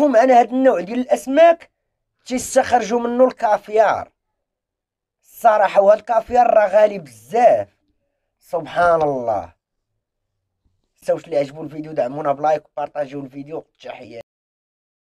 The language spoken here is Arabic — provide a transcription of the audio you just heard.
المفهوم أنا هذا النوع ديال الأسماك تيستخرجوا منه الكافيار. الصراحة وهذا الكافيار راه غالي بزاف. سبحان الله. سوش اللي عجبو الفيديو دعمونا بلايك وبارطاجيو الفيديو. تحية.